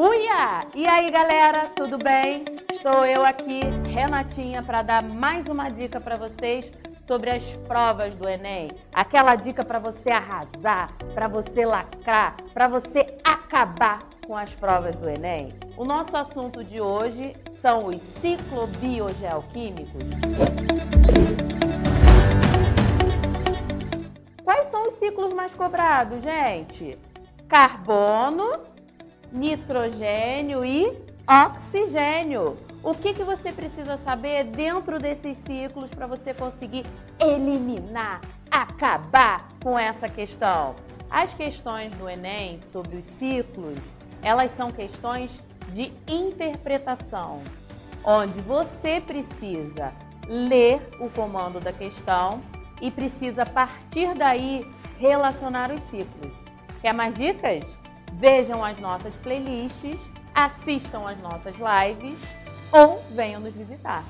Uia! E aí, galera, tudo bem? Estou eu aqui, Renatinha, para dar mais uma dica para vocês sobre as provas do Enem. Aquela dica para você arrasar, para você lacrar, para você acabar com as provas do Enem. O nosso assunto de hoje são os ciclobiogeoquímicos. Quais são os ciclos mais cobrados, gente? Carbono, nitrogênio e oxigênio. O que, que você precisa saber dentro desses ciclos para você conseguir eliminar, acabar com essa questão? As questões do Enem sobre os ciclos, elas são questões de interpretação, onde você precisa ler o comando da questão e precisa, a partir daí, relacionar os ciclos. Quer mais dicas? Vejam as nossas playlists, assistam as nossas lives ou venham nos visitar.